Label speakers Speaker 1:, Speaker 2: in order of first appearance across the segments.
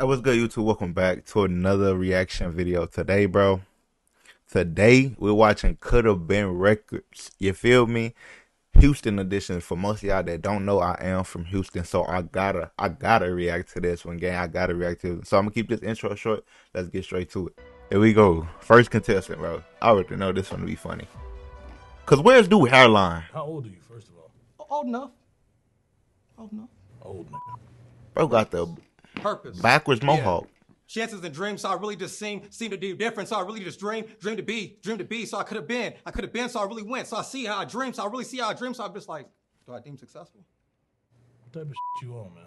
Speaker 1: Hey, what's good, YouTube? Welcome back to another reaction video today, bro. Today, we're watching Coulda Been Records. You feel me? Houston edition. For most of y'all that don't know, I am from Houston, so I gotta, I gotta react to this one, gang. I gotta react to it. So I'm gonna keep this intro short. Let's get straight to it. Here we go. First contestant, bro. I already know this one to be funny. Cause where's dude hairline?
Speaker 2: How old are you, first of all?
Speaker 3: Old enough. Old enough.
Speaker 2: Old nigga.
Speaker 1: Bro got the
Speaker 3: Purpose.
Speaker 1: backwards mohawk.
Speaker 3: Chances and dreams, so I really just seem seem to do different. So I really just dream, dream to be, dream to be. So I could have been, I could have been. So I really went. So I see how I dream. So I really see how I dream. So I'm just like, do I deem successful?
Speaker 2: What type of shit you on, man?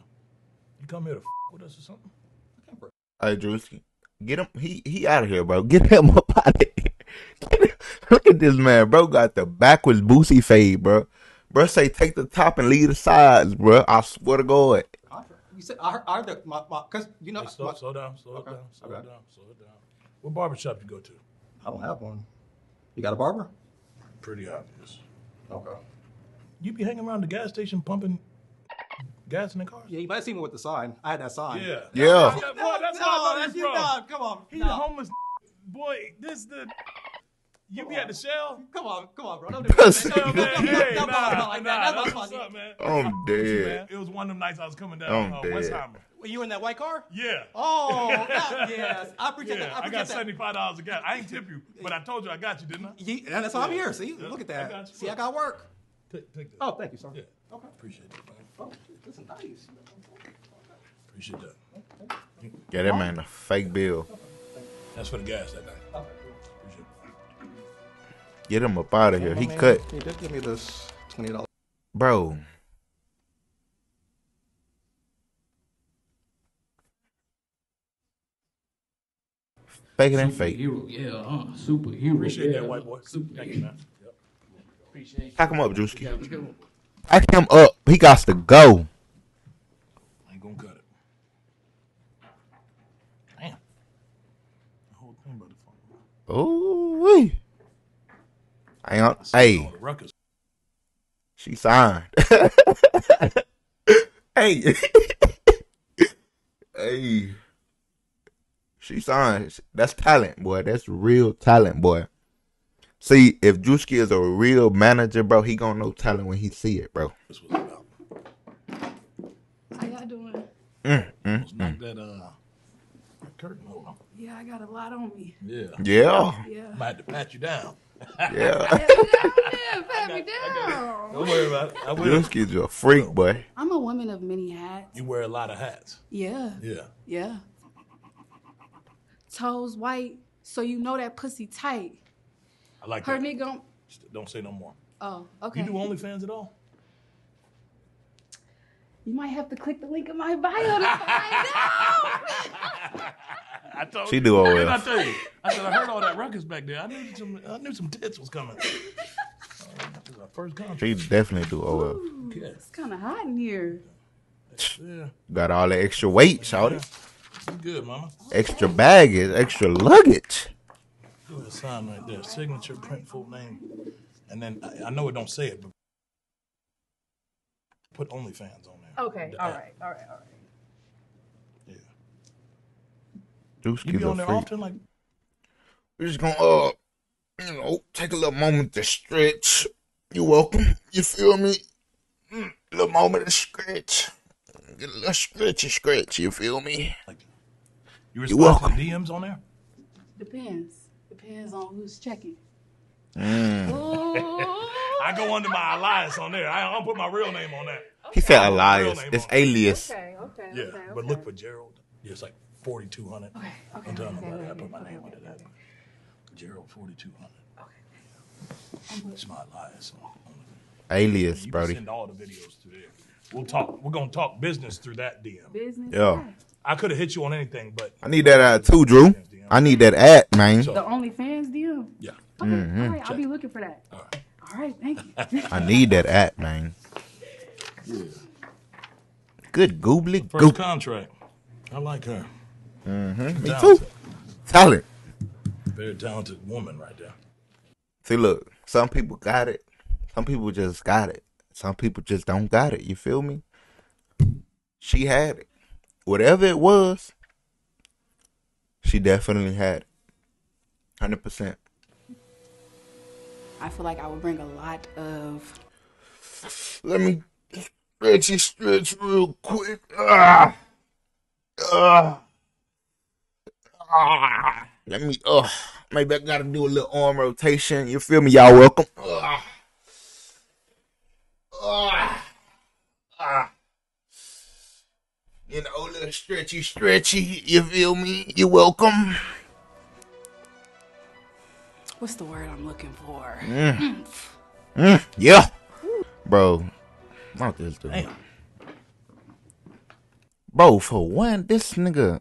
Speaker 2: You come here to f with us or something?
Speaker 3: I can't break.
Speaker 1: Hey, Druski, get him. He he out of here, bro. Get him up out of here. Look at this man, bro. Got the backwards boosie fade, bro. Bro, say take the top and leave the sides, bro. I swear to God.
Speaker 3: Contract. You said I heard, I heard that my, my cause you know
Speaker 2: Hey, slow,
Speaker 3: my-
Speaker 2: slow down, slow
Speaker 3: Okay,
Speaker 2: down, slow
Speaker 3: okay.
Speaker 2: down, slow down. What barbershop you go to?
Speaker 3: I don't have one. You got a barber?
Speaker 2: Pretty obvious.
Speaker 3: Okay.
Speaker 2: You be hanging around the gas station pumping gas in the cars?
Speaker 3: Yeah, you might have seen me with the sign. I had that sign.
Speaker 2: Yeah.
Speaker 1: Yeah.
Speaker 2: Boy, that's
Speaker 3: No,
Speaker 2: where I know
Speaker 3: that's
Speaker 2: you
Speaker 3: you,
Speaker 2: from.
Speaker 3: Come on.
Speaker 2: He's
Speaker 3: No.
Speaker 2: a homeless boy. This the you be at the shell?
Speaker 3: Come on, come on, bro. Don't do that.
Speaker 2: Oh, man, hey,
Speaker 3: don't- don't
Speaker 2: nah,
Speaker 3: that.
Speaker 2: nah,
Speaker 3: That's not
Speaker 2: what's
Speaker 3: funny.
Speaker 2: up, man?
Speaker 1: I'm
Speaker 2: Man,
Speaker 1: dead.
Speaker 2: It was one of them nights I was coming down
Speaker 1: I'm
Speaker 2: uh,
Speaker 1: dead.
Speaker 2: Westheimer.
Speaker 3: Were you in that white car?
Speaker 2: Yeah.
Speaker 3: Oh, that, yes. I appreciate
Speaker 2: Yeah,
Speaker 3: that. I
Speaker 2: I got seventy-five dollars a gas. I ain't tip you, but I told you I got you, didn't I?
Speaker 3: Ye- and that's why I'm here. See,
Speaker 2: Yeah.
Speaker 3: look at that.
Speaker 2: got you.
Speaker 3: See, I got work.
Speaker 2: Take, take that.
Speaker 3: Oh, thank you, sir.
Speaker 2: Yeah.
Speaker 3: Okay.
Speaker 2: Appreciate that, man.
Speaker 3: Oh, this is nice.
Speaker 2: Appreciate that.
Speaker 1: Get that man a fake bill.
Speaker 2: That's for the gas that night.
Speaker 3: Okay.
Speaker 2: Appreciate it.
Speaker 1: Get him up out of here. He
Speaker 3: Man,
Speaker 1: cut,
Speaker 3: He did give me this twenty dollars.
Speaker 1: bro. Fake it and fake.
Speaker 4: Superhero, yeah, huh? Superhero.
Speaker 2: Appreciate
Speaker 4: yeah.
Speaker 2: that, white boy.
Speaker 4: Super,
Speaker 2: Thank you, man. Yep.
Speaker 4: Appreciate you.
Speaker 1: Pack him up, Druski.
Speaker 4: Yeah, let's.
Speaker 1: Pack him up. He got to go.
Speaker 2: I ain't gonna cut it. Damn. The whole thing about the phone.
Speaker 1: Ooh wee. Hang on. Hey,
Speaker 2: the ruckus.
Speaker 1: she signed. hey. hey. She signed. That's talent, boy. That's real talent, boy. See, if Druski is a real manager, bro, he gonna know talent when he see it, bro.
Speaker 2: This was about.
Speaker 5: How y'all doing?
Speaker 1: Mm, mm,
Speaker 2: Let's knock that uh that curtain over.
Speaker 5: Yeah, I got a lot on me.
Speaker 2: Yeah.
Speaker 1: Yeah,
Speaker 5: Yeah.
Speaker 2: Might have to pat you down.
Speaker 1: yeah.
Speaker 5: Pat me down, pat me down.
Speaker 2: Don't worry about it. I will.
Speaker 1: Druski's a freak, boy.
Speaker 5: I'm a woman of many hats.
Speaker 2: You wear a lot of hats.
Speaker 5: Yeah,
Speaker 2: Yeah.
Speaker 5: yeah. Toes white, so you know that pussy tight.
Speaker 2: I like
Speaker 5: Her
Speaker 2: that.
Speaker 5: nigga.
Speaker 2: Don't say no more.
Speaker 5: Oh, okay.
Speaker 2: You do OnlyFans at all?
Speaker 5: You might have to click the link in my bio to find out.
Speaker 2: I told
Speaker 1: She
Speaker 2: you.
Speaker 1: do
Speaker 2: What did I
Speaker 1: OF.
Speaker 2: tell you? I said I heard all that ruckus back there. I knew some. I knew some tits was coming. This is our first contract.
Speaker 1: She definitely do OF.
Speaker 2: Yeah.
Speaker 5: It's kind of hot in here.
Speaker 2: Yeah.
Speaker 1: Got all the extra weight, shout it.
Speaker 2: You good, mama?
Speaker 1: Extra baggage, extra luggage.
Speaker 2: Go ahead, sign right there. Signature, print full name, and then I, I know it don't say it, but put OnlyFans on there.
Speaker 5: Okay,
Speaker 2: The
Speaker 5: all
Speaker 2: app.
Speaker 5: right, all right, all right.
Speaker 2: Yeah.
Speaker 1: Druski's
Speaker 2: You be on there
Speaker 1: freak.
Speaker 2: often, like
Speaker 1: We're just gonna, uh, you know, take a little moment to stretch. You're welcome. You feel me? Mm, little moment to stretch. Get a little stretchy stretch. You feel me?
Speaker 2: like you
Speaker 1: You're
Speaker 2: welcome. to DMs on there.
Speaker 5: Depends. Depends on who's checking.
Speaker 1: Mm.
Speaker 5: Ooh.
Speaker 2: I go under my alias on there. I don't put my real name on that.
Speaker 1: He said
Speaker 2: Real
Speaker 1: Elias. It's alias.
Speaker 5: Okay, okay,
Speaker 2: Yeah,
Speaker 5: okay,
Speaker 2: but look for Gerald. Yeah, it's like forty two hundred.
Speaker 5: Okay, okay,
Speaker 2: I'm telling
Speaker 5: okay,
Speaker 2: nobody. I put my name
Speaker 5: okay,
Speaker 2: under that.
Speaker 5: okay.
Speaker 2: Gerald forty two hundred.
Speaker 5: I'm
Speaker 2: It's my alias.
Speaker 1: Alias,
Speaker 2: You can
Speaker 1: Brody.
Speaker 2: send all the videos through there. We'll talk. We're gonna talk business through that DM.
Speaker 5: Business.
Speaker 1: Yeah.
Speaker 2: I could have hit you on anything, but
Speaker 1: I need that ad too, Drew. I need that ad, man.
Speaker 2: So-
Speaker 5: The OnlyFans deal.
Speaker 2: yeah.
Speaker 5: Okay,
Speaker 1: Mm-hmm.
Speaker 5: all right, I'll be looking for that.
Speaker 2: All right.
Speaker 5: All right, thank you.
Speaker 1: I need that app, man. Yeah. Good goobly
Speaker 2: First
Speaker 1: goop.
Speaker 2: contract. I like her.
Speaker 1: Mhm.
Speaker 2: Me
Speaker 1: too. Talent.
Speaker 2: Very talented woman right there.
Speaker 1: See, look, some people got it. Some people just got it. Some people just don't got it. You feel me? She had it. Whatever it was, She definitely had. it. Hundred percent.
Speaker 5: I feel like I would bring a lot of.
Speaker 1: Let me stretchy stretch real quick. Ah. Ah. Ah. Let me uh maybe I gotta do a little arm rotation. You feel me? Y'all welcome. Ah. Ah. Ah. You know, little stretchy stretchy. You feel me? You welcome.
Speaker 5: What's the word I'm looking for?
Speaker 1: Mm, yeah. Bro. Not this dude.
Speaker 2: Damn.
Speaker 1: Bro, for one, this nigga,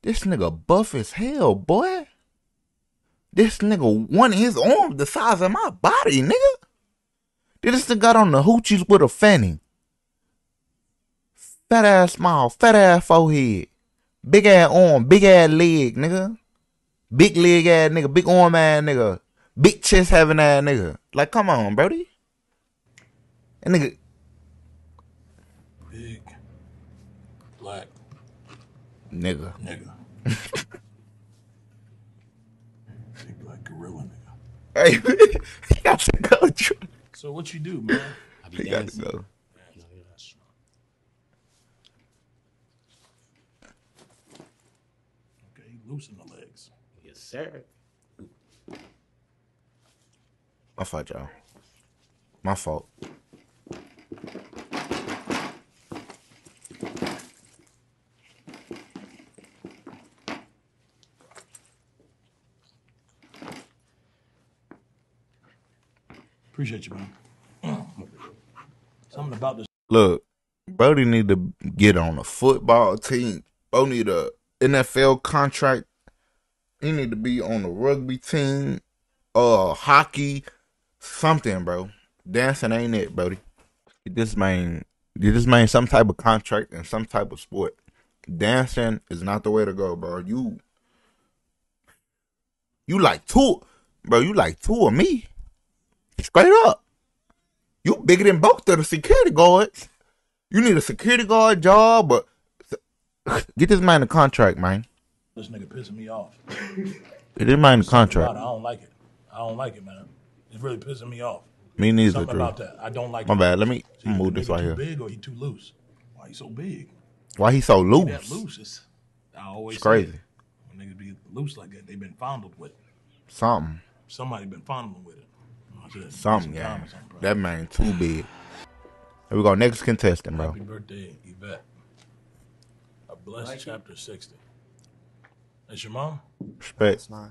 Speaker 1: this nigga buff as hell, boy. This nigga, one his arm the size of my body, nigga. This nigga got on the hoochies with a fanny. Fat ass smile, fat ass forehead. Big ass arm, big ass leg, nigga. Big leg ass nigga, big arm ass nigga. Big chest having ass nigga. Like, come on, Brody. That nigga,
Speaker 2: Big black
Speaker 1: nigga.
Speaker 2: nigga. Big black gorilla nigga.
Speaker 1: Hey, he got to go.
Speaker 2: So what you do, man?
Speaker 4: I be
Speaker 1: He got to
Speaker 4: dancing.
Speaker 1: go.
Speaker 2: Okay, loosen the legs.
Speaker 4: Yes, sir.
Speaker 1: My fault, y'all. My fault.
Speaker 2: Appreciate you, man. Something about this.
Speaker 1: Look, Brody need to get on a football team. Bro need a NFL contract. He need to be on the rugby team, uh, hockey, something, bro. Dancing ain't it, Brody. This man, this man some type of contract and some type of sport. Dancing is not the way to go, bro. You, you like two, bro. You like two of me. Straight up. You bigger than both of the security guards. You need a security guard job, but get this man a contract, man.
Speaker 2: This nigga pissing me off.
Speaker 1: Get this man a
Speaker 2: God,
Speaker 1: contract.
Speaker 2: I don't like it. I don't like it, man. It's really pissing me off.
Speaker 1: Me neither,
Speaker 2: Something
Speaker 1: Drew.
Speaker 2: about that. I don't like
Speaker 1: My
Speaker 2: it.
Speaker 1: bad. Let me
Speaker 2: See,
Speaker 1: move
Speaker 2: the
Speaker 1: this
Speaker 2: nigga
Speaker 1: right
Speaker 2: too
Speaker 1: here.
Speaker 2: big or he too loose? Why he so big?
Speaker 1: Why he so
Speaker 2: That
Speaker 1: loose?
Speaker 2: loose is. I always
Speaker 1: It's
Speaker 2: say
Speaker 1: crazy.
Speaker 2: it. When niggas be loose like that, they been fondled with. it.
Speaker 1: Something.
Speaker 2: Somebody been fondling with it. I said,
Speaker 1: Something,
Speaker 2: some
Speaker 1: yeah.
Speaker 2: comments on it, bro.
Speaker 1: That man too big. Here we go. Next contestant, bro.
Speaker 2: Happy birthday, Yvette. A blessed chapter 60. That's your mom?
Speaker 1: Respect.
Speaker 6: It's not.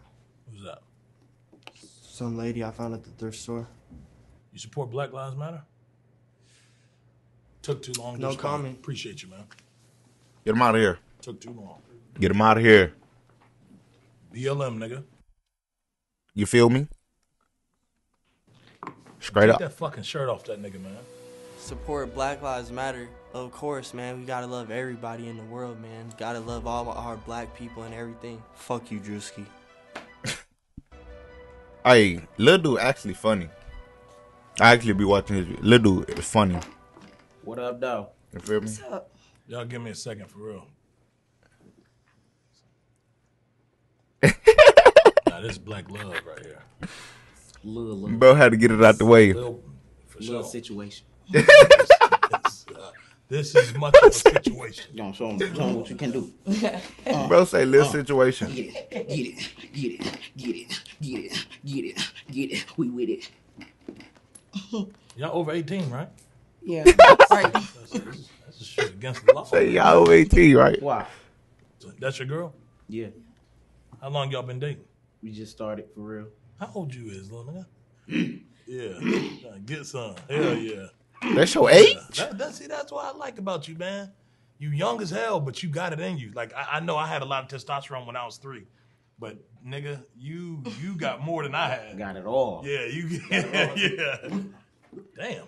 Speaker 2: Who's that?
Speaker 6: Some lady I found at the thrift store.
Speaker 2: You support Black Lives Matter? Took too long. to
Speaker 6: No
Speaker 2: respond.
Speaker 6: comment.
Speaker 2: Appreciate you, man.
Speaker 1: Get him out of here.
Speaker 2: Took too long.
Speaker 1: Get him out of here.
Speaker 2: BLM, nigga.
Speaker 1: You feel me? Straight
Speaker 2: Take
Speaker 1: up.
Speaker 2: that fucking shirt off that nigga, man.
Speaker 7: Support Black Lives Matter. Of course, man. We gotta love everybody in the world, man. Gotta love all our black people and everything. Fuck you, Druski.
Speaker 1: Hey, little dude actually funny. I actually be watching his little dude is funny.
Speaker 4: What up, though?
Speaker 1: You feel me?
Speaker 2: Y'all give me a second for real. nah, this is black love right here.
Speaker 4: Little, little,
Speaker 1: Bro had to get it out the way.
Speaker 2: Lil, for
Speaker 4: little
Speaker 2: sure.
Speaker 4: situation.
Speaker 2: This, uh, this is much of a situation.
Speaker 4: You know, show them, show 'em what you can do.
Speaker 1: Bro say little situation.
Speaker 4: Get it, get it, get it, get it, get it, get it, get it. We with it.
Speaker 2: Y'all over 18, right?
Speaker 5: Yeah. right.
Speaker 2: That's, that's, that's shit against the law.
Speaker 1: Say y'all over 18, right?
Speaker 4: Why?
Speaker 2: So that's your girl?
Speaker 4: Yeah,
Speaker 2: How long y'all been dating?
Speaker 4: we just started for real.
Speaker 2: How old you is, little nigga? yeah. Nah, Get some. Hell yeah.
Speaker 1: That's your age?
Speaker 2: That, that, see, that's what I like about you, man. You young as hell, but you got it in you. Like I, I know I had a lot of testosterone when I was three, but nigga, you you got more than I had.
Speaker 4: Got it all.
Speaker 2: Yeah, you yeah, yeah. Damn,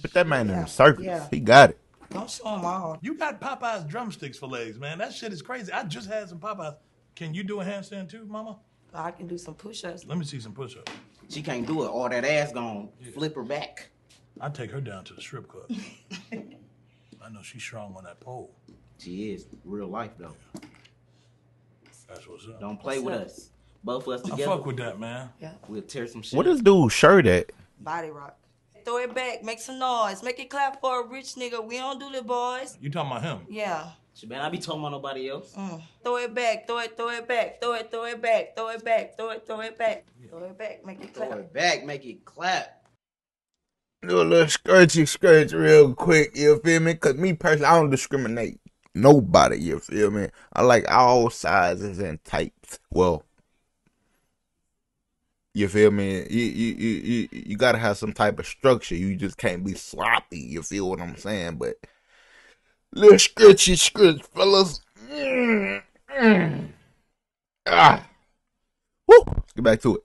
Speaker 1: Put that man in the circus.
Speaker 5: Yeah.
Speaker 1: He got it.
Speaker 5: Don't show them all.
Speaker 2: you got Popeye's drumsticks for legs, man. That shit is crazy. I just had some Popeyes. Can you do a handstand too, mama?
Speaker 5: I can do some push-ups.
Speaker 2: Let me see some push-ups.
Speaker 4: She can't do it. All that ass gone. Flip her back.
Speaker 2: I'd take her down to the strip club. I know she's strong on that pole.
Speaker 4: She is real life though.
Speaker 2: That's what's up.
Speaker 4: Don't play with us. Both of us
Speaker 2: I
Speaker 4: together.
Speaker 2: fuck with that, man. Yeah.
Speaker 4: We'll tear some shit.
Speaker 1: What
Speaker 4: up.
Speaker 1: is dude's shirt at?
Speaker 8: Body rock. Throw it back, make some noise, make it clap for a rich nigga. We don't do the boys.
Speaker 2: You talking about him?
Speaker 8: Yeah.
Speaker 4: Shit, man, I be talking about nobody else.
Speaker 8: Mm. Throw it back, throw it, throw it back, throw it, throw it back, throw it back, throw it, throw it back, throw it back, make it clap.
Speaker 4: Throw
Speaker 8: clap.
Speaker 4: it back, make it clap.
Speaker 1: Do a little scratchy scratch real quick, you feel me? Cause me personally, I don't discriminate nobody, you feel me? I like all sizes and types. Well, you feel me? You you you you, you gotta have some type of structure. You just can't be sloppy. You feel what I'm saying? But little scratchy scratch, fellas. Mm, mm. Ah. Woo. Let's get back to it.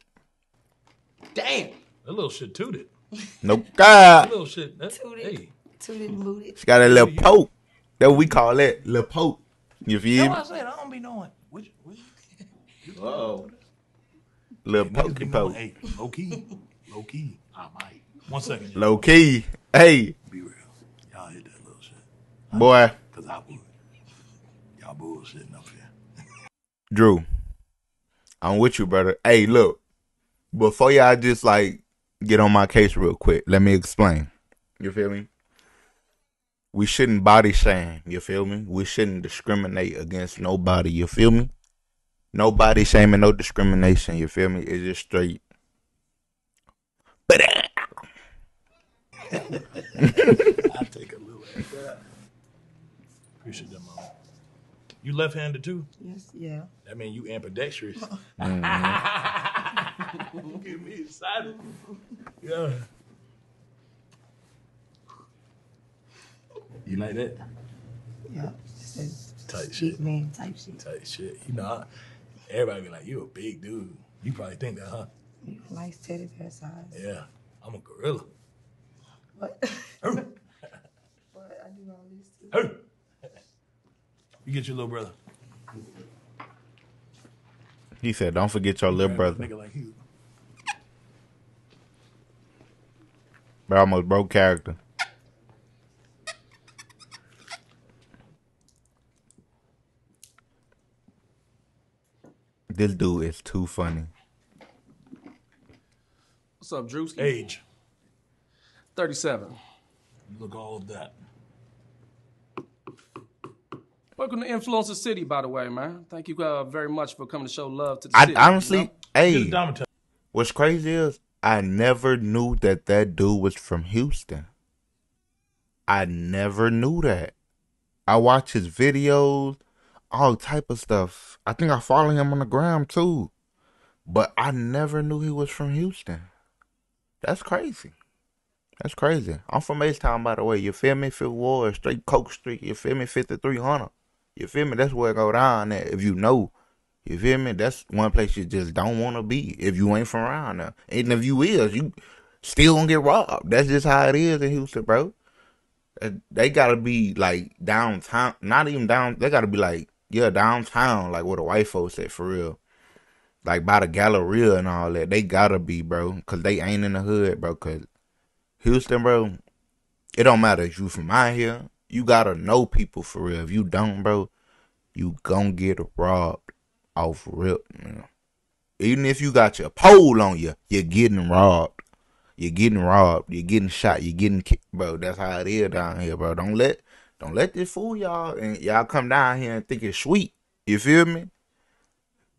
Speaker 4: Damn.
Speaker 2: That little shit tooted.
Speaker 1: Nope.
Speaker 2: That
Speaker 1: God.
Speaker 2: little shit. That,
Speaker 8: Tooted.
Speaker 2: hey.
Speaker 8: Tooted and booted.
Speaker 1: She got a little poke. That what we call that. Little poke. You feel
Speaker 2: That's
Speaker 1: me?
Speaker 2: what I said. I don't be knowing. Which, which,
Speaker 4: Whoa.
Speaker 1: Little
Speaker 2: niggas be
Speaker 1: pokey poke.
Speaker 2: Hey, low key. Low key. I might. One second. y'all.
Speaker 1: Low key. Hey,
Speaker 2: Be real. Y'all hit that little shit.
Speaker 1: boy.
Speaker 2: Because I would. Y'all bullshitting up here.
Speaker 1: Drew. I'm with you, brother. Hey, look. Before y'all just like get on my case real quick, let me explain. You feel me? We shouldn't body shame. You feel me? We shouldn't discriminate against nobody. You feel me? No body shaming, no discrimination. You feel me? It's just straight. But
Speaker 2: I take a little. Appreciate that, mama. You left-handed too?
Speaker 8: Yes, yeah.
Speaker 2: That mean you ambidextrous. Mm-hmm. Get me excited. Yeah. You like that?
Speaker 8: Yeah.
Speaker 2: Tight shit.
Speaker 8: Man type shit.
Speaker 2: Tight shit. You know, I, everybody be like, you a big dude. You probably think that, huh?
Speaker 8: Nice teddy bear size.
Speaker 2: Yeah. I'm a gorilla.
Speaker 8: What?
Speaker 2: Hey.
Speaker 8: But I do all this too.
Speaker 2: Hey. You get your little brother.
Speaker 1: He said, "Don't forget your little brother."
Speaker 2: Like you.
Speaker 1: Bro, almost broke character. This dude is too funny.
Speaker 9: What's up, Druski?
Speaker 2: Age.
Speaker 9: 37.
Speaker 2: Look all of that.
Speaker 9: Welcome to Influencer City, by the way, man. Thank you uh, very much for coming to show love to the
Speaker 1: I
Speaker 9: city.
Speaker 1: honestly,
Speaker 9: you know?
Speaker 1: hey,
Speaker 2: a
Speaker 1: what's crazy is I never knew that that dude was from Houston. I never knew that. I watch his videos, all type of stuff. I think I follow him on the gram too, but I never knew he was from Houston. That's crazy. That's crazy. I'm from H Town, by the way. You feel me? Fifth Ward, straight Coke Street. You feel me? 5300. You feel me? That's where it go down at. If you know, you feel me? That's one place you just don't want to be if you ain't from around there. And if you is, you still gonna get robbed. That's just how it is in Houston, bro. They gotta be like downtown, not even down. They gotta be like yeah, downtown, like where the white folks at for real. Like by the Galleria and all that. They gotta be, bro, cause they ain't in the hood, bro. Cause Houston, bro, it don't matter if you from out here. You gotta know people for real. If you don't, bro, you gonna get robbed off rip, man. Even if you got your pole on you, you're getting robbed. You're getting robbed. You're getting shot. You're getting kicked, bro. That's how it is down here, bro. Don't let, don't let this fool y'all and y'all come down here and think it's sweet. You feel me?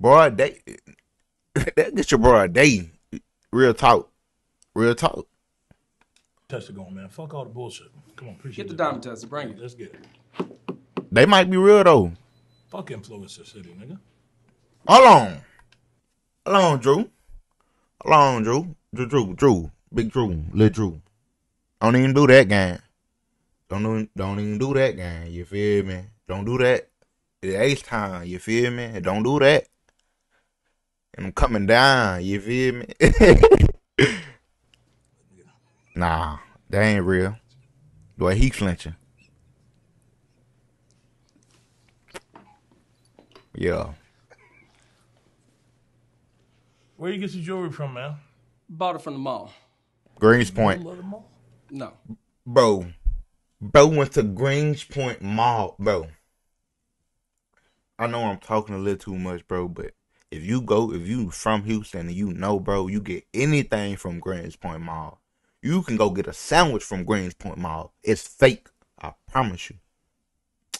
Speaker 1: Day, that get your broad day. Real talk, real talk.
Speaker 2: Test it going, man. Fuck all the bullshit. Come on, appreciate
Speaker 9: Get the
Speaker 2: that.
Speaker 9: diamond tester. Bring it.
Speaker 2: Let's get it.
Speaker 1: They might be real though.
Speaker 2: Fuck influencer city, nigga.
Speaker 1: Hold on. Hold on, Drew. Hold on, Drew. Drew, Drew, Drew. Big Drew. Little Drew. Don't even do that game. Don't even, don't even do that game. You feel me? Don't do that. It's H time. You feel me? Don't do that. And I'm coming down. You feel me? nah, that ain't real. The way he flinching. Yeah.
Speaker 2: Where you get your jewelry from, man?
Speaker 9: Bought it from the mall.
Speaker 1: Greenspoint.
Speaker 2: Love the mall.
Speaker 9: No.
Speaker 1: bro, bro went to Greenspoint Mall, bro. I know I'm talking a little too much, bro, but if you go, if you from Houston and you know, bro, you get anything from Greenspoint Mall. You can go get a sandwich from Greenspoint Mall. It's fake. I promise you.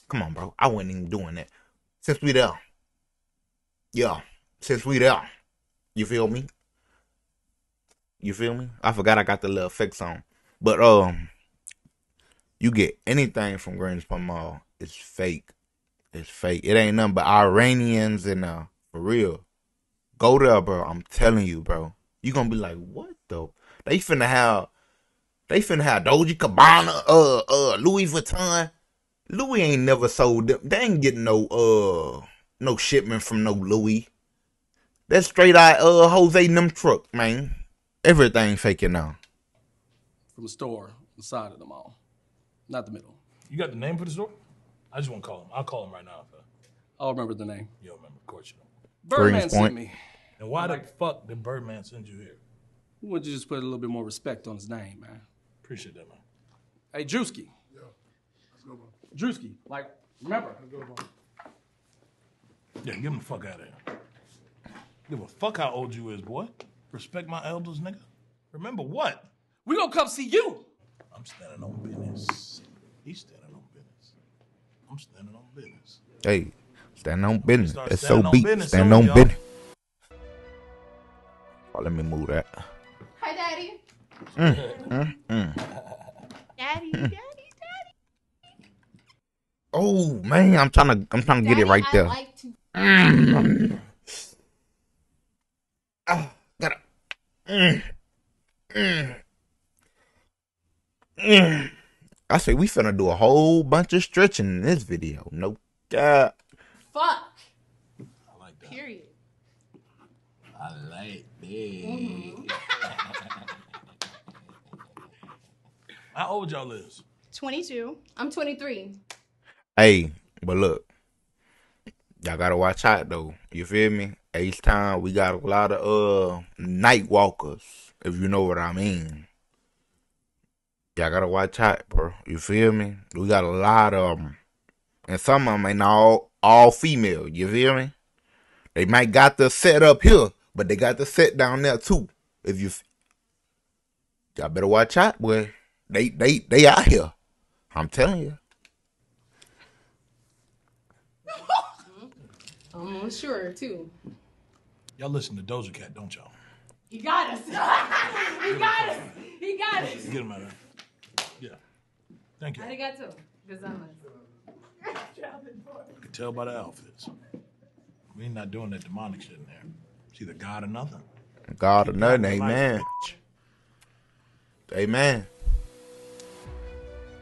Speaker 1: Come on, bro. I wasn't even doing that. Since we there. Yeah. Since we there. You feel me? You feel me? I forgot I got the little effects on. But um you get anything from Greenspoint Mall, it's fake. It's fake. It ain't nothing but Iranians and uh for real. Go there, bro. I'm telling you, bro. You gonna be like, what the? They finna have, they finna have Doji Cabana, uh, uh, Louis Vuitton. Louis ain't never sold them. They ain't getting no, uh, no shipment from no Louis. That's straight out, uh, Jose and them truck, man. Everything faking now.
Speaker 9: From the store, the side of the mall, not the middle.
Speaker 2: You got the name for the store? I just want to call him. I'll call him right now. If, uh,
Speaker 9: I'll remember the name.
Speaker 2: you don't remember, of course you don't.
Speaker 9: Birdman sent me.
Speaker 2: And why the fuck did Birdman send you here?
Speaker 9: Would you just put a little bit more respect on his name, man?
Speaker 2: Appreciate that, man.
Speaker 9: Hey, Druski. Yeah. Let's go, bro. Druski, like, remember,
Speaker 2: Yeah, get him the fuck out of here. Give a fuck how old you is, boy. Respect my elders, nigga. Remember what?
Speaker 9: we gonna come see you.
Speaker 2: I'm standing on business. He's standing on business. I'm standing on business.
Speaker 1: Hey, stand on business.
Speaker 2: Start
Speaker 1: It's so
Speaker 2: standing on
Speaker 1: beat.
Speaker 2: business
Speaker 1: Stand on business. Oh, let me move that.
Speaker 5: Hi, Daddy.
Speaker 1: Mm,
Speaker 5: Daddy, Daddy, Daddy.
Speaker 1: Oh man, I'm trying to, I'm trying to get it right
Speaker 5: I
Speaker 1: there.
Speaker 5: like to.
Speaker 1: Mm. Oh, gotta. Mm. Mm. Mm. I say we finna do a whole bunch of stretching in this video. No God.
Speaker 5: Fuck.
Speaker 2: I like that.
Speaker 5: Period.
Speaker 2: I like that. How old y'all is?
Speaker 5: 22. I'm 23.
Speaker 1: Hey, but look, y'all gotta watch out though. You feel me? Each time we got a lot of uh night walkers, if you know what I mean. Y'all gotta watch out, bro. You feel me? We got a lot of them, and some of them ain't all all female. You feel me? They might got the set up here, but they got the set down there too. If you, y'all better watch out, boy. They they they out here. I'm telling you.
Speaker 5: I'm sure, too.
Speaker 2: Y'all listen to Doja Cat, don't y'all?
Speaker 5: He got us. he got us. He got us.
Speaker 2: Get him out of here. Yeah. Thank you.
Speaker 5: Arigato. Gozaimasu.
Speaker 2: I can tell by the outfits. We ain't not doing that demonic shit in there. It's either God or nothing.
Speaker 1: God or nothing, amen. Amen.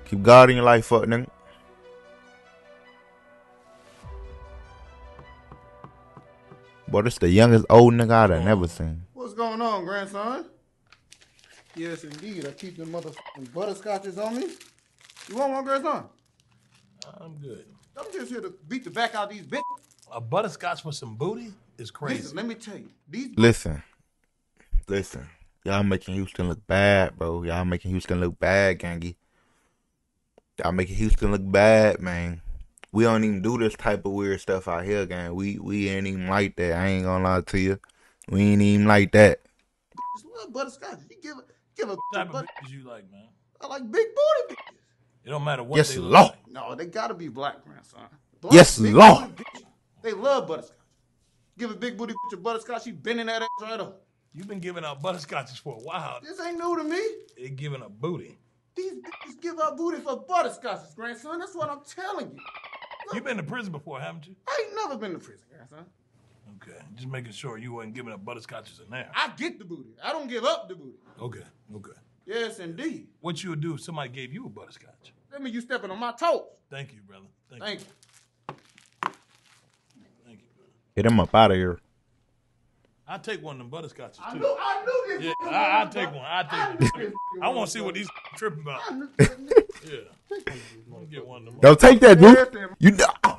Speaker 1: Keep God in your life, fuck nigga. Boy, this the youngest old nigga I'd have never seen.
Speaker 10: What's going on, grandson? Yes, indeed. I keep them motherfucking butterscotches on me. You want one, grandson?
Speaker 2: I'm good.
Speaker 10: I'm just here to beat the back out of these bitches.
Speaker 2: A butterscotch with some booty is crazy.
Speaker 10: Listen, let me tell you. These
Speaker 1: Listen, listen. Y'all making Houston look bad, bro. Y'all making Houston look bad, gangy. Y'all making Houston look bad, man. We don't even do this type of weird stuff out here, gang. We we ain't even like that. I ain't gonna lie to you. We ain't even like that.
Speaker 10: bitches love butterscotch. You give a give a
Speaker 2: What type of bitches you like, man?
Speaker 10: I like big booty bitches.
Speaker 2: It don't matter what
Speaker 1: Yes,
Speaker 2: they look
Speaker 1: Lord.
Speaker 2: like.
Speaker 10: No, they gotta be black, grandson. Black,
Speaker 1: Yes,
Speaker 10: big
Speaker 1: Lord.
Speaker 10: booty bitches. They love butterscotch. Give a big booty bitch a butterscotch, she bending that ass right up.
Speaker 2: You've been giving out butterscotches for a while.
Speaker 10: This ain't new to me.
Speaker 2: They giving a booty.
Speaker 10: These bitches give up booty for butterscotches, grandson. That's what I'm telling you.
Speaker 2: You've been to prison before, haven't you?
Speaker 10: I ain't never been to prison, grandson.
Speaker 2: Okay. Just making sure you wasn't giving up butterscotches in there.
Speaker 10: I get the booty. I don't give up the booty.
Speaker 2: Okay. Okay.
Speaker 10: Yes, indeed.
Speaker 2: What you would do if somebody gave you a butterscotch?
Speaker 10: That mean you stepping on my toes.
Speaker 2: Thank you, brother. Thank,
Speaker 10: Thank
Speaker 2: you.
Speaker 10: you.
Speaker 2: Thank you, brother.
Speaker 1: Get him up out of here.
Speaker 2: I'll take one of them butterscotches
Speaker 10: I
Speaker 2: too.
Speaker 10: knew, I knew this.
Speaker 2: Yeah,
Speaker 10: was
Speaker 2: I, I'll take
Speaker 10: go.
Speaker 2: one. I'll
Speaker 10: I
Speaker 2: take one. I want to see what these tripping about.
Speaker 10: I knew- I knew-
Speaker 2: Yeah. Get one of them.
Speaker 1: Don't take that, Drew. You know, ah.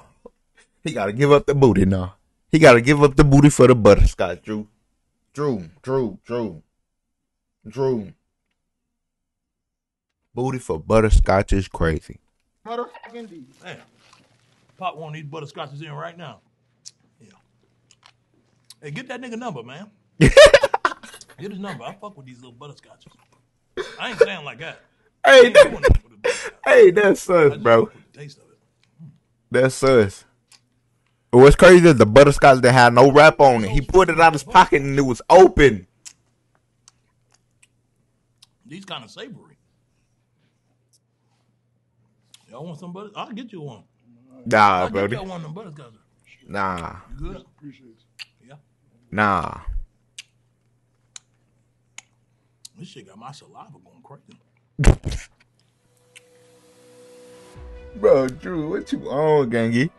Speaker 1: he gotta give up the booty now. He gotta give up the booty for the butterscotch, Drew. Drew, Drew, Drew, Drew. Booty for butterscotch is crazy.
Speaker 10: Motherfucking D.
Speaker 2: Damn. Pop one of these butterscotches in right now. Hey, get that nigga number, man. get his number. I fuck with these little butterscotches. I ain't saying like that.
Speaker 1: Hey, that, hey, that's sus, bro.
Speaker 2: Taste of it. Hmm.
Speaker 1: That's sus. But what's crazy is the butterscotch that had no wrap on it. He pulled it out of his pocket and it was open.
Speaker 2: These kind of savory. Y'all want some butter? I'll get you one.
Speaker 1: Nah,
Speaker 2: I'll
Speaker 1: bro.
Speaker 2: get you one of them butterscotches.
Speaker 1: Nah,
Speaker 2: You good?
Speaker 1: Nah.
Speaker 2: This shit got my saliva going crazy.
Speaker 1: Bro, Drew, what you on, gangy?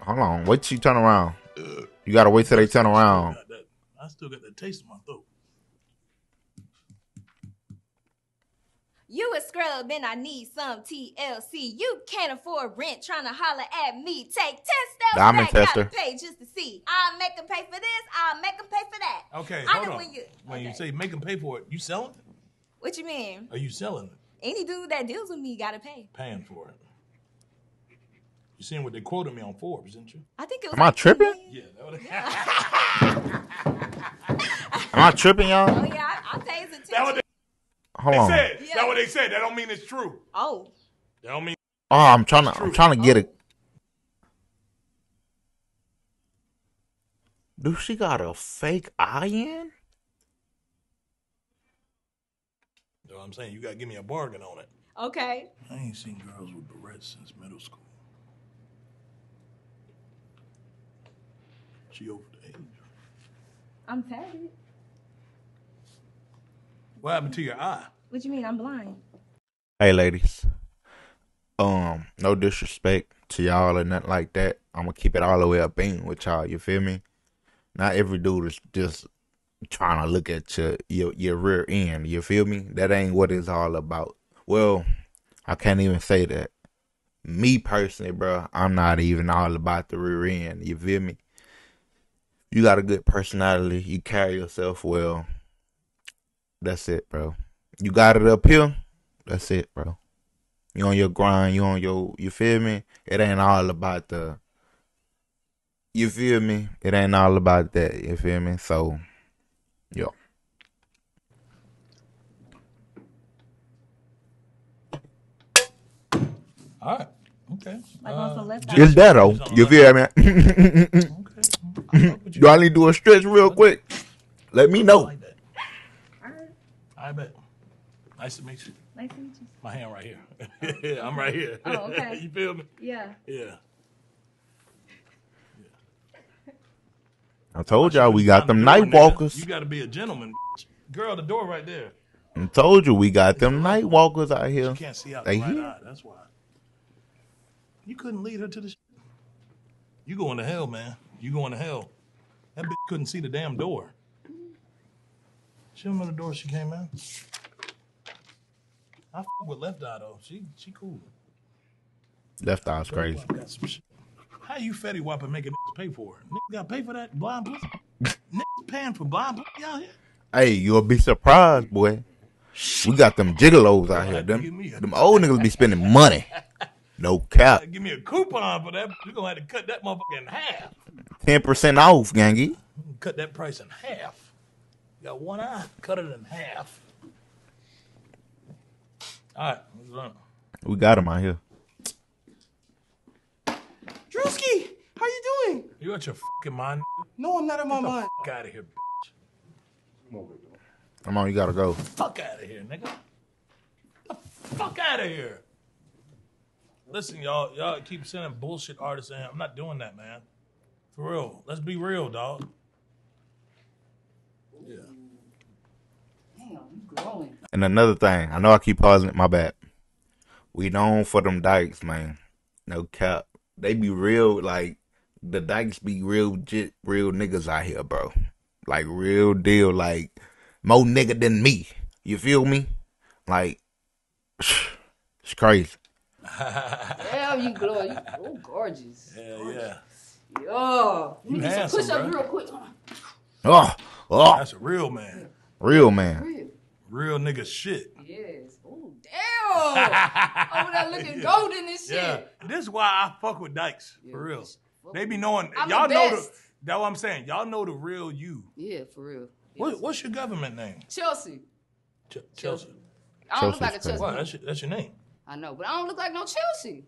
Speaker 1: Hold on, wait till you turn around. Uh, you gotta wait till they turn around.
Speaker 2: I still got that taste in my throat.
Speaker 11: You a scrub and I need some TLC. You can't afford rent trying to holler at me. Take 10 steps
Speaker 1: Diamond
Speaker 11: back,
Speaker 1: tester.
Speaker 11: gotta pay just to see. I'll make them pay for this, I'll make them pay for that.
Speaker 2: Okay,
Speaker 11: I
Speaker 2: hold
Speaker 11: know
Speaker 2: on.
Speaker 11: when you-
Speaker 2: When you say make them pay for it, you selling it?
Speaker 11: What you mean?
Speaker 2: Are you selling it?
Speaker 11: Any dude that deals with me gotta pay.
Speaker 2: Paying for it? You seen what they quoted me on Forbes, didn't you?
Speaker 11: I think it was
Speaker 1: Am I
Speaker 11: like
Speaker 1: tripping?
Speaker 2: Yeah, that was
Speaker 1: Am I tripping, y'all?
Speaker 11: Oh yeah, I, I pay his attention.
Speaker 2: That what they,
Speaker 1: Hold
Speaker 2: they
Speaker 1: on.
Speaker 2: said. That what they said. That don't mean it's true.
Speaker 11: Oh.
Speaker 2: That don't mean
Speaker 1: Oh, I'm trying to. I'm trying to get oh. it. Do she got a fake eye in?
Speaker 2: You know what I'm saying? You gotta give me a bargain on it.
Speaker 11: Okay.
Speaker 2: I ain't seen girls with barrettes since middle school. She over the age.
Speaker 11: I'm tatted.
Speaker 2: What happened to your eye?
Speaker 11: What do you mean? I'm blind.
Speaker 1: Hey, ladies. Um, no disrespect to y'all or nothing like that. I'm gonna keep it all the way up in with y'all. You feel me? Not every dude is just trying to look at your your your rear end. You feel me? That ain't what it's all about. Well, I can't even say that. Me personally, bro, I'm not even all about the rear end. You feel me? You got a good personality. You carry yourself well. That's it, bro. You got it up here. That's it, bro. You on your grind. You on your. You feel me? It ain't all about the. You feel me? It ain't all about that. You feel me? So, yo.
Speaker 2: All right. Okay.
Speaker 11: Like on
Speaker 1: It's that though. You feel me? Okay. Do I need to do a stretch real quick? Let me know.
Speaker 2: I bet. Nice to meet you.
Speaker 11: Nice to meet you.
Speaker 2: My hand right here. I'm right here.
Speaker 11: Oh, okay.
Speaker 2: you feel me?
Speaker 11: Yeah.
Speaker 2: Yeah.
Speaker 1: I told y'all we got them
Speaker 2: Door,
Speaker 1: night walkers.
Speaker 2: You got to be a gentleman. Girl, the door right there.
Speaker 1: I told you we got them night walkers out here.
Speaker 2: You can't see out
Speaker 1: They
Speaker 2: the right
Speaker 1: here.
Speaker 2: eye. That's why. You couldn't lead her to the. Sh- you going to hell, man. You going to hell. That bitch couldn't see the damn door. She know the door she came in. I fuck with left eye though. She she cool.
Speaker 1: Left eye's crazy.
Speaker 2: Got some shit. How you fatty whopping making niggas pay for it? Niggas got to pay for that blind pussy. niggas paying for blind pussy out here.
Speaker 1: Hey, you'll be surprised, boy. We got them gigolos out here. Them, them old niggas be spending money. No cap.
Speaker 2: Give me a coupon for that. You're gonna have to cut that motherfucker in half.
Speaker 1: Ten percent off, gangy.
Speaker 2: Cut that price in half. You got one eye, cut it in half. All right, let's run.
Speaker 1: We got him out here.
Speaker 3: Druski, how you doing?
Speaker 2: You out your fucking mind?
Speaker 3: No, I'm not in my
Speaker 2: Get
Speaker 3: mind.
Speaker 2: Fuck out of here, bitch.
Speaker 1: Come on, you gotta go.
Speaker 2: Fuck out of here, nigga. The fuck out of here. Listen, y'all, y'all keep sending bullshit artists in. I'm not doing that, man. For real. Let's be real, dog. Yeah.
Speaker 5: Damn, growing.
Speaker 1: And another thing, I know I keep pausing it. My bad. We known for them dykes, man. No cap. They be real, like the dykes be real, jit, real niggas out here, bro. Like real deal, like more nigga than me. You feel me? Like it's crazy.
Speaker 5: Damn, you glowing. You oh, gorgeous.
Speaker 2: Yeah, yeah.
Speaker 5: Yo,
Speaker 2: You
Speaker 5: you do some
Speaker 2: handsome,
Speaker 5: push ups real quick.
Speaker 1: Oh, oh,
Speaker 2: That's a real man.
Speaker 1: real man.
Speaker 5: Real.
Speaker 2: Real nigga shit.
Speaker 5: Yes. Oh, damn. Over there looking golden and shit.
Speaker 2: Yeah. This is why I fuck with dykes. For real. They be knowing.
Speaker 12: I'm
Speaker 2: y'all
Speaker 12: the
Speaker 2: know the. That's what I'm saying. Y'all know the real you.
Speaker 12: Yeah, for real.
Speaker 2: What, what's your government name?
Speaker 12: Chelsea.
Speaker 2: Ch- Chelsea.
Speaker 12: I don't look like a Chelsea.
Speaker 2: Wow, that's your, that's your name.
Speaker 12: I know, but I don't look like no Chelsea.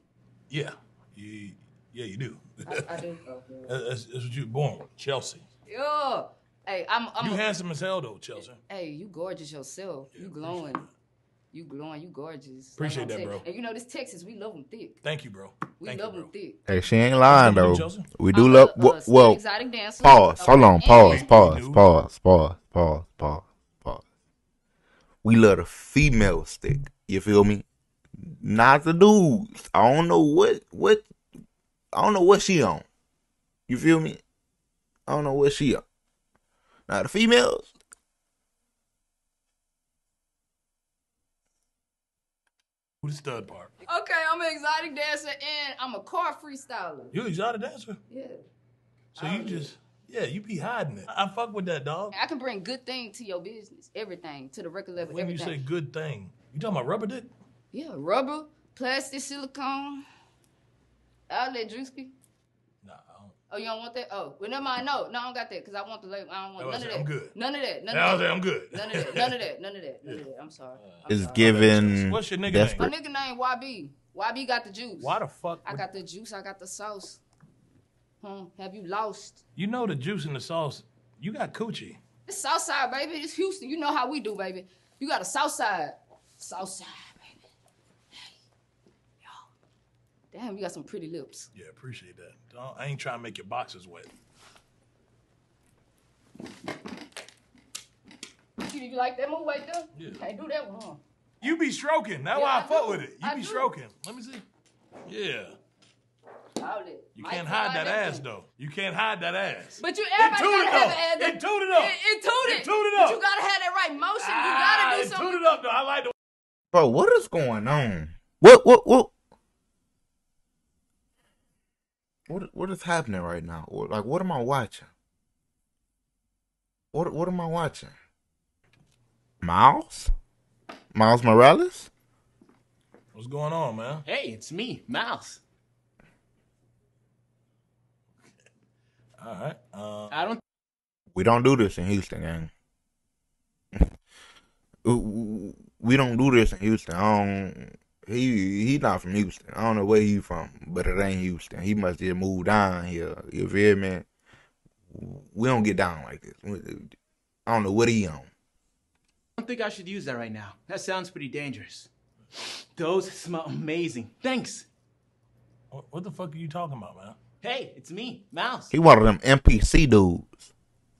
Speaker 2: Yeah. You, yeah, you do.
Speaker 12: I, I do.
Speaker 2: that's, that's what you were born with, Chelsea.
Speaker 12: Yeah. Hey, I'm. I'm
Speaker 2: you
Speaker 12: a-
Speaker 2: handsome as hell though, Chelsea.
Speaker 12: Hey, you gorgeous yourself. you glowing. You glowing. You gorgeous.
Speaker 2: Appreciate
Speaker 12: That's
Speaker 2: that,
Speaker 12: saying.
Speaker 2: bro.
Speaker 12: And you know this Texas, we love them thick.
Speaker 2: Thank you, bro.
Speaker 12: We
Speaker 2: Thank
Speaker 12: love
Speaker 2: you,
Speaker 12: them thick.
Speaker 1: Hey, she ain't lying
Speaker 2: What you do,
Speaker 1: though.
Speaker 2: Chelsea?
Speaker 1: We do
Speaker 12: I'm
Speaker 1: love.
Speaker 12: a,
Speaker 1: Well, well
Speaker 12: exotic dancer.
Speaker 1: pause. Hold on. Pause. Pause. Pause. Pause. Pause. Pause. Pause. We love the female stick. You feel me? Not the dudes. I don't know what what. I don't know what she on. You feel me? I don't know what she on. Now the females.
Speaker 2: Who the stud part?
Speaker 12: Okay, I'm an exotic dancer and I'm a car freestyler.
Speaker 2: You exotic dancer?
Speaker 12: Yeah.
Speaker 2: So you um, just yeah, you be hiding it. I fuck with that dog.
Speaker 12: I can bring good thing to your business, everything to the record level.
Speaker 2: When you say good thing, you talking about rubber dick?
Speaker 12: Yeah, rubber, plastic, silicone. i Outlet Druski.
Speaker 2: Nah, I don't.
Speaker 12: Oh, you don't want that? Oh, well, never mind. No, no, I don't got that because I want the label. I don't want
Speaker 2: I was
Speaker 12: none of
Speaker 2: saying,
Speaker 12: that.
Speaker 2: I'm good.
Speaker 12: None of that. None
Speaker 2: Yeah, I
Speaker 12: of
Speaker 2: was
Speaker 12: that.
Speaker 2: saying, I'm good.
Speaker 12: None of that. None of that. None of that. None of that. I'm sorry.
Speaker 1: Is given.
Speaker 2: What's your nigga
Speaker 1: desperate.
Speaker 12: My nigga name YB. YB got the juice.
Speaker 2: Why the fuck?
Speaker 12: I
Speaker 2: would-
Speaker 12: got the juice. I got the sauce. Hmm. Have you lost?
Speaker 2: You know the juice in the sauce. You got coochie.
Speaker 12: It's Southside, baby. It's Houston. You know how we do, baby. You got a Southside. Southside, baby. Yo. Damn, you got some pretty lips.
Speaker 2: Yeah, appreciate that. Don't, I ain't trying to make your boxes wet.
Speaker 12: You, you like that move right there?
Speaker 2: Yeah.
Speaker 12: Can't do that one, huh?
Speaker 2: You be stroking. That's
Speaker 12: Yeah,
Speaker 2: why I,
Speaker 12: I
Speaker 2: fuck with it. You
Speaker 12: I
Speaker 2: be
Speaker 12: do.
Speaker 2: stroking. Let me see. Yeah.
Speaker 12: Outlet.
Speaker 2: You
Speaker 12: Mike
Speaker 2: can't hide that ass
Speaker 12: thing.
Speaker 2: though. You can't hide that ass.
Speaker 12: But you everybody
Speaker 2: It tooted
Speaker 12: gotta have
Speaker 2: up.
Speaker 12: an ad.
Speaker 2: It tooted up.
Speaker 12: It, it tooted.
Speaker 2: It tooted
Speaker 12: But
Speaker 2: up.
Speaker 12: you gotta have that right motion.
Speaker 2: Ah,
Speaker 12: you gotta
Speaker 2: it
Speaker 12: do something.
Speaker 2: tooted up though. I like the
Speaker 1: Bro, what is going on? What what what? What what is happening right now? Or, Like what am I watching? What what am I watching? Miles? Miles Morales?
Speaker 2: What's going on, man?
Speaker 13: Hey, it's me, Mouse.
Speaker 2: All right. Uh,
Speaker 13: I don't.
Speaker 1: We don't do this in Houston, gang. we don't do this in Houston. I don't. He he not from Houston. I don't know where he from, but it ain't Houston. He must just move down here. You feel me? We don't get down like this. I don't know what he on.
Speaker 13: I don't think I should use that right now. That sounds pretty dangerous. Those smell amazing. Thanks.
Speaker 2: what, what the fuck are you talking about, man?
Speaker 13: Hey, it's me, Mouse.
Speaker 1: He one of them NPC dudes.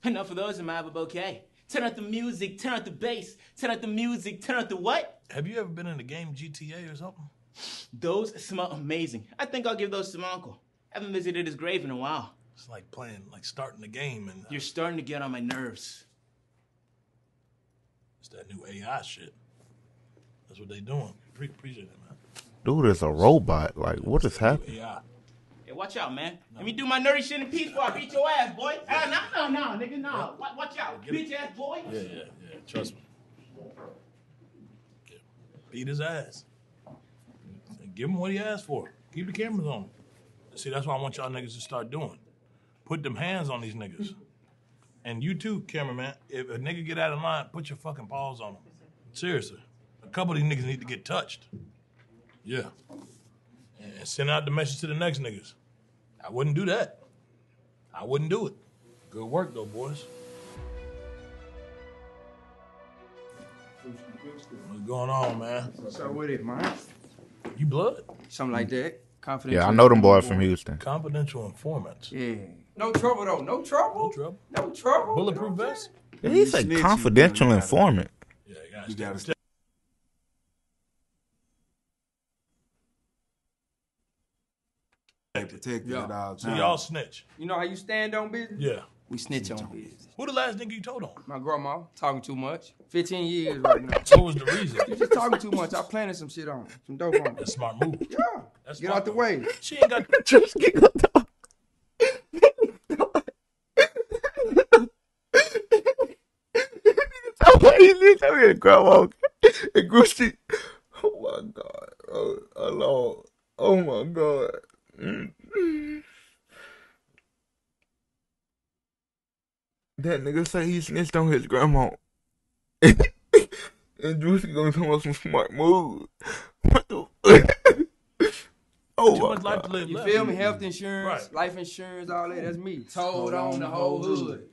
Speaker 13: Enough of those in my bouquet. Turn out the music, turn out the bass, turn out the music, turn out the what?
Speaker 2: Have you ever been in the game GTA or something?
Speaker 13: Those smell amazing. I think I'll give those to my uncle. Haven't visited his grave in a while.
Speaker 2: It's like playing, like starting the game, and uh,
Speaker 13: You're starting to get on my nerves.
Speaker 2: it's that new AI shit. That's what they doing. Pre- appreciate it, man.
Speaker 1: Dude is a robot. Like what is happening?
Speaker 2: AI.
Speaker 13: Hey, watch out, man. Let me do my nerdy shit in peace before I beat your ass, boy. Ah, no, no, no, nigga, no. Wa- Watch out, bitch ass boy.
Speaker 2: Yeah, yeah, yeah. Trust me. Beat his ass. Give him what he asked for. Keep the cameras on. See, that's what I want y'all niggas to start doing. Put them hands on these niggas. And you too, cameraman. If a nigga get out of line, put your fucking paws on them. Seriously. A couple of these niggas need to get touched. Yeah. And send out the message to the next niggas. I wouldn't do that. I wouldn't do it. Good work though, boys. What's going on, man?
Speaker 14: What's up with it, man?
Speaker 2: You blood?
Speaker 14: Something like that. Confidential.
Speaker 1: Yeah, I know them boys from Houston.
Speaker 2: Confidential informants.
Speaker 14: Yeah. No trouble though. No trouble.
Speaker 2: No trouble.
Speaker 14: No trouble.
Speaker 2: Bulletproof vest?
Speaker 1: Did he say confidential informant?
Speaker 2: You gotta stay.
Speaker 14: Protected
Speaker 10: Yeah.
Speaker 14: at all
Speaker 2: So y'all snitch.
Speaker 14: You know how you stand on business?
Speaker 2: Yeah.
Speaker 14: We snitch on business.
Speaker 2: Who the last nigga you told on?
Speaker 14: My grandma talking too much. 15 years right now.
Speaker 2: What was the reason?
Speaker 14: You just talking too much. I planted some shit on. her. Some dope on. her.
Speaker 2: That's a smart move.
Speaker 14: Yeah.
Speaker 2: That's
Speaker 14: Get
Speaker 2: smart
Speaker 14: out the
Speaker 2: though.
Speaker 14: way.
Speaker 2: She ain't got
Speaker 1: Just get up. Tell me to grandma and Gucci. Oh my god. Oh, oh Oh my god. Mm. That nigga say he snitched on his grandma. and Juicy gonna come up some smart moves. What the Oh,
Speaker 2: Too much life to uh, live
Speaker 14: You feel me? Health insurance,
Speaker 2: Right.
Speaker 14: life insurance, all that. That's me. Told on the whole hood.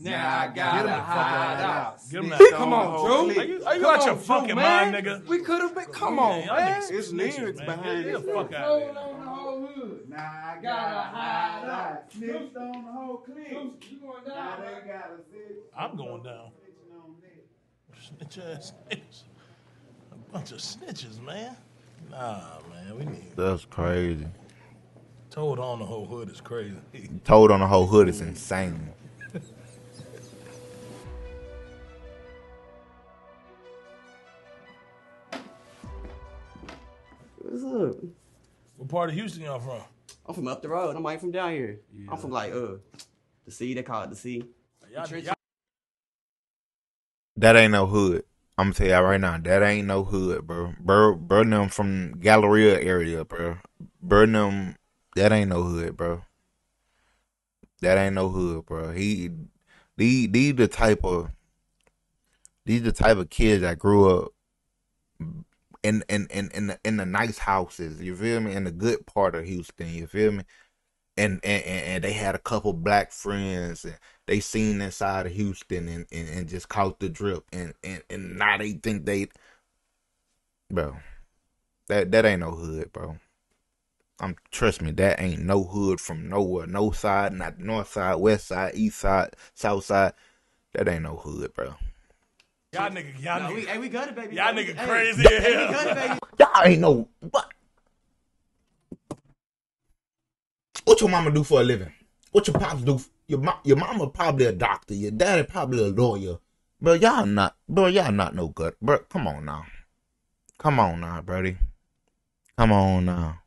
Speaker 14: Now I gotta
Speaker 2: him the
Speaker 14: hide
Speaker 2: out.
Speaker 14: out.
Speaker 2: Get him that
Speaker 14: Come on,
Speaker 2: cold
Speaker 14: Drew.
Speaker 2: Are you, are you
Speaker 14: Come
Speaker 2: out your
Speaker 14: on,
Speaker 2: fucking
Speaker 14: Drew,
Speaker 2: mind, nigga?
Speaker 14: We could have been. Come on, man. It's
Speaker 2: snitches,
Speaker 14: lyrics
Speaker 2: man.
Speaker 14: behind
Speaker 2: Get the fuck out of here.
Speaker 14: On the whole hood. Now I gotta hide out. Snitched on the whole clique. You going down? they gotta sit.
Speaker 2: I'm going down. Snitch ass niggas. A bunch of snitches, man. Nah, man, we need
Speaker 1: That's crazy.
Speaker 2: told on the whole hood is crazy.
Speaker 1: Told on the whole hood is insane.
Speaker 15: What's up?
Speaker 2: What part of Houston y'all from?
Speaker 15: I'm from up the road. I'm like from down here. I'm from like uh the sea. They call it the sea.
Speaker 2: Y'all, y'all,
Speaker 1: That ain't no hood. I'm gonna tell y'all right now, that ain't no hood, bro. Bro, Burnham from Galleria area, bro. Burnham, that ain't no hood, bro. That ain't no hood, bro. He, these, these the type of, these the type of kids that grew up in in in in the, in the nice houses. You feel me? In the good part of Houston. You feel me? And and and they had a couple black friends and they seen inside of Houston and, and, and just caught the drip and, and and now they think they bro that that ain't no hood bro I'm trust me that ain't no hood from nowhere no side not north side west side east side south side that ain't no hood bro
Speaker 2: y'all nigga, y'all
Speaker 15: No,
Speaker 2: nigga,
Speaker 15: we, hey, we got it, baby.
Speaker 2: y'all
Speaker 15: Hey,
Speaker 2: nigga crazy
Speaker 15: hey,
Speaker 2: as
Speaker 15: we
Speaker 2: hell.
Speaker 15: got it, baby.
Speaker 1: y'all ain't no what? What your mama do for a living? What your pops do? Your mo- your mama probably a doctor. Your daddy probably a lawyer. Bro y'all not bro y'all not no good. Bro come on now. Come on now brody. Come on now.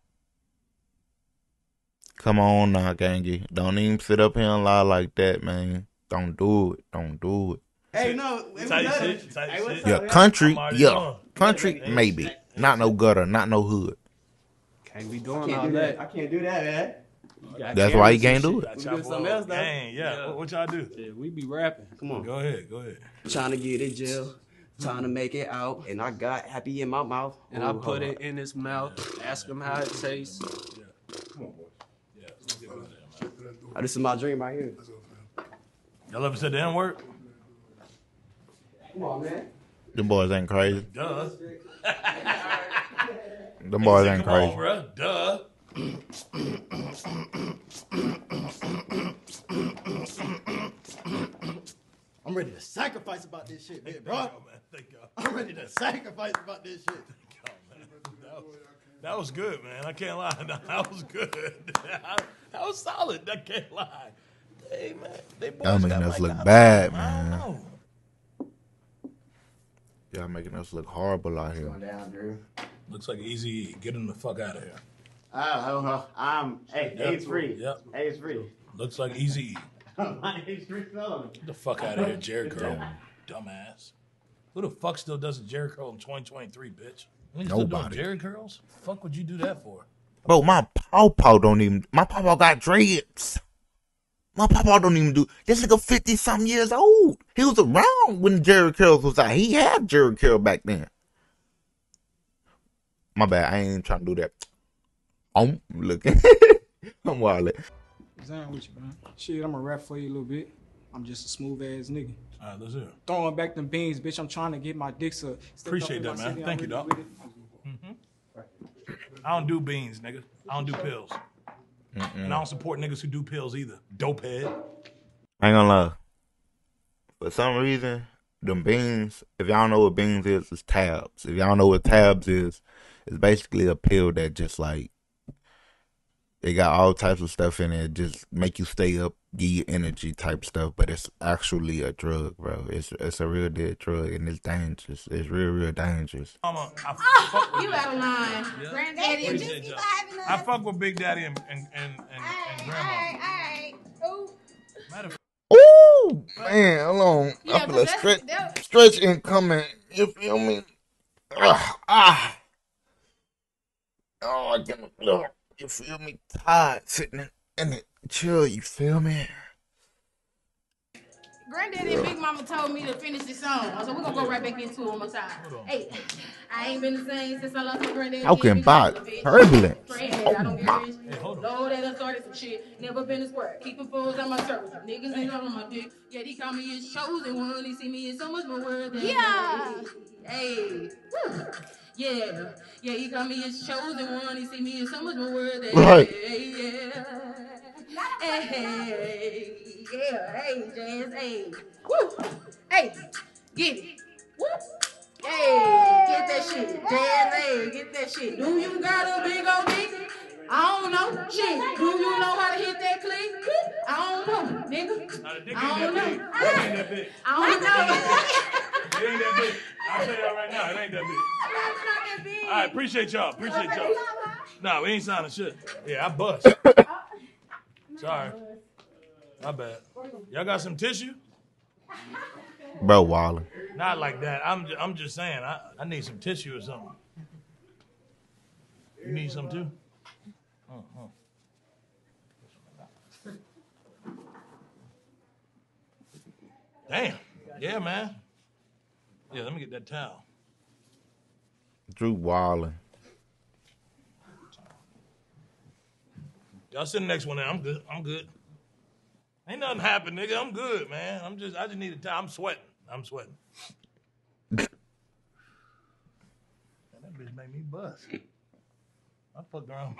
Speaker 1: Come on now gangy. Don't even sit up here and lie like that man. Don't do it. Don't do it
Speaker 15: Hey, no. Hey, we
Speaker 2: Tight
Speaker 15: got
Speaker 2: shit,
Speaker 15: it.
Speaker 2: tight
Speaker 15: Hey,
Speaker 2: shit.
Speaker 15: up,
Speaker 1: yeah country
Speaker 2: I'm
Speaker 1: yeah country maybe not no gutter not no hood
Speaker 14: Can't be doing all
Speaker 15: do
Speaker 14: that.
Speaker 15: that. I can't do that, man.
Speaker 1: that's why you can't do it
Speaker 15: We doing something else, though.
Speaker 2: Dang, yeah.
Speaker 14: Yeah.
Speaker 2: What, what y'all do?
Speaker 14: Yeah, we be rapping.
Speaker 15: Come on.
Speaker 2: Go ahead, go ahead.
Speaker 15: Trying to get in jail. Trying to make it out. And I got happy in my mouth.
Speaker 14: And I put it
Speaker 15: on.
Speaker 14: in his mouth, ask him how it tastes. Yeah, come on, boy. Yeah.
Speaker 15: Oh, this is my dream right here.
Speaker 2: Y'all ever said the N word?
Speaker 15: Come on, man.
Speaker 1: them boys ain't crazy
Speaker 2: Duh.
Speaker 1: them boys ain't
Speaker 2: Come on,
Speaker 1: crazy.
Speaker 2: Duh.
Speaker 16: I'm ready to sacrifice about this shit, man, bro.
Speaker 2: Thank y'all, man. Thank y'all.
Speaker 16: I'm ready to sacrifice about this shit.
Speaker 2: Thank y'all, man. That was, that was good, man. I can't lie. That was good. that was solid. I can't lie. Hey, man. They boys
Speaker 1: y'all making
Speaker 2: got
Speaker 1: us
Speaker 2: my
Speaker 1: look
Speaker 2: guy.
Speaker 1: bad
Speaker 2: I don't
Speaker 1: man
Speaker 2: know.
Speaker 1: Y'all making us look horrible out here
Speaker 15: Going down, Drew.
Speaker 2: Looks like easy. Get him the fuck out of here.
Speaker 15: I don't know. I'm, hey,
Speaker 2: Yep.
Speaker 15: AIDS free.
Speaker 2: Yep.
Speaker 15: AIDS free.
Speaker 2: Looks like easy.
Speaker 15: My AIDS free felon.
Speaker 2: Get the fuck out of here, Jericho. Dumbass. Who the fuck still does a Jericho in 2023, bitch? You still doing
Speaker 1: Nobody.
Speaker 2: Jheri curls? Fuck would you do that for?
Speaker 1: Bro, my pawpaw don't even. My pawpaw got dreads. My papa don't even do. This nigga fifty something years old. He was around when Jheri Curls was out. He had Jheri Curl back then. My bad. I ain't even trying to do that. I'm looking. I'm wildin'.
Speaker 17: What's down with you, man? Shit, I'm a rap for you a little bit. I'm just a smooth ass nigga.
Speaker 2: All right, let's hear it.
Speaker 17: Throwing back them beans, bitch. I'm trying to get my dicks up. Stepped
Speaker 2: Appreciate
Speaker 17: up
Speaker 2: that, man.
Speaker 17: city,
Speaker 2: Thank
Speaker 17: I'm
Speaker 2: you,
Speaker 17: really
Speaker 2: dog.
Speaker 17: with it. Mm-hmm.
Speaker 2: I don't do beans, nigga. I don't do pills. And I don't support niggas who do pills either. Dope head.
Speaker 1: I ain't gonna lie. For some reason, them beans, if y'all know what beans is, it's tabs. If y'all know what tabs is, it's basically a pill that just like it got all types of stuff in it, just make you stay up, give you energy type stuff, but it's actually a drug, bro. It's it's a real dead drug and it's dangerous. It's real, real dangerous.
Speaker 2: Mama, I
Speaker 11: Oh,
Speaker 2: fuck with
Speaker 11: you
Speaker 2: Big-
Speaker 11: out of line. Granddaddy and
Speaker 2: Appreciate
Speaker 11: Juicy
Speaker 2: y'all.
Speaker 11: vibing us.
Speaker 2: I fuck with Big Daddy and and and, and, and Grandma.
Speaker 11: Alright, alright. Ooh.
Speaker 2: Matter of
Speaker 1: Ooh, man, hold on.
Speaker 11: Yeah,
Speaker 1: I feel
Speaker 11: 'cause
Speaker 1: a stretch,
Speaker 11: that-
Speaker 1: stretch incoming. You feel me? Ah, ah. Oh, I can look. You feel me? Tired sitting in, the. Chill, you feel me?
Speaker 12: Granddaddy and Big Mama told me to finish this song, so we're gonna go right back into it one more time. Hey, I ain't been the same since I lost my granddaddy.
Speaker 1: Talking about turbulence.
Speaker 12: Friend, I don't get rich. Lord, that done started some shit. Never been a square. Keeping fools on my service. Niggas ain't all on my dick. Yet he call me his chosen one. He see me as so much more worth than
Speaker 11: Yeah.
Speaker 12: Hey. Woo. Yeah. Yeah, he call me his chosen one. He see me as so much more worth than
Speaker 1: Right.
Speaker 12: Yeah. Hey, hey, yeah, hey, Jazz, hey. Woo. Hey, get it. Woo. Hey, get that shit. Jazz, hey, get that shit. Do you got a big old dick? I don't know. Shit. Do you know how to hit that click? I don't know, nigga. I don't know. I don't know.
Speaker 2: It ain't that big. I'll tell y'all right now, it ain't that big. All right, appreciate y'all. Appreciate y'all. Nah, we ain't signing shit. Yeah, I bust. Sorry. My bad. Y'all got some tissue?
Speaker 1: Bro, Waller.
Speaker 2: Not like that. I'm just, I'm just saying. I, I need some tissue or something. You need some too? Uh-huh. Damn. Yeah, man. Yeah, let me get that towel.
Speaker 1: Drew Waller.
Speaker 2: Y'all send the next one in. I'm good. I'm good. Ain't nothing happened, nigga. I'm good, man. I'm just I just need a time. I'm sweating. I'm sweating. Man, that bitch made me bust. I fucked around.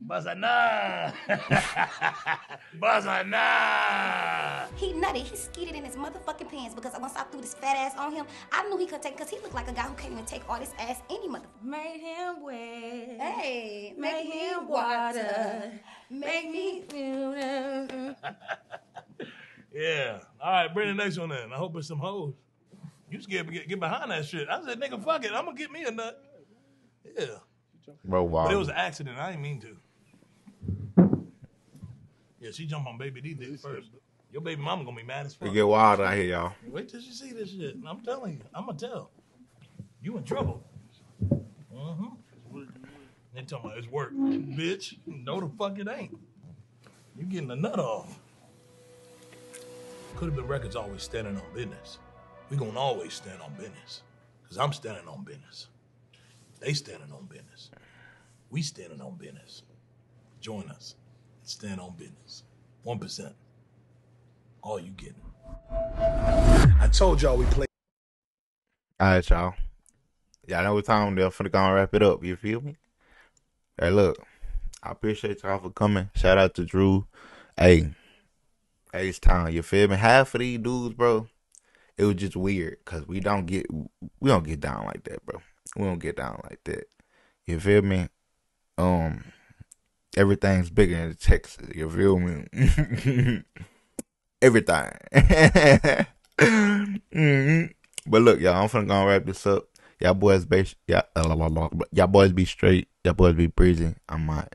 Speaker 2: Buzz nah. Buzz nah.
Speaker 18: He nutty. He skeeted in his motherfucking pants because once I threw this fat ass on him, I knew he couldn't take because he looked like a guy who can't even take all this ass any motherfucker.
Speaker 11: Made him wet.
Speaker 18: Hey,
Speaker 11: Make
Speaker 18: make
Speaker 11: him
Speaker 18: water.
Speaker 11: water. Make me feel.
Speaker 2: Yeah. All right, bring the next one in. I hope it's some hoes. You scared to get, get behind that shit. I said, nigga, fuck it. I'm gonna get me a nut. Yeah.
Speaker 1: Bro,
Speaker 2: But it was an accident. I didn't mean to. Yeah, she jumped on baby D dick first. Your baby mama gonna be mad as fuck.
Speaker 1: It get wild out here, y'all.
Speaker 2: Wait till she see this shit. I'm telling you, I'm gonna tell. You in trouble. Mm-hmm. They talking about it's work, bitch. No, the fuck it ain't. You getting a nut off. Coulda Been Records always standing on business. We gonna always stand on business, cause I'm standing on business. They standing on business. We standing on business. Join us. and Stand on business. One percent. All you getting. I told y'all we play.
Speaker 1: All right, y'all. Y'all know what time they're finna go and wrap it up. You feel me? Hey, look. I appreciate y'all for coming. Shout out to Drew. Hey, hey, it's time. You feel me? Half of these dudes, bro, it was just weird because we don't get we don't get down like that, bro. We don't get down like that. You feel me? Um, everything's bigger in Texas. You feel me? Everything. Mhm. But look, y'all, I'm finna go and wrap this up. Y'all boys be y'all, y'all boys be straight. Y'all boys be breezy. I'm out.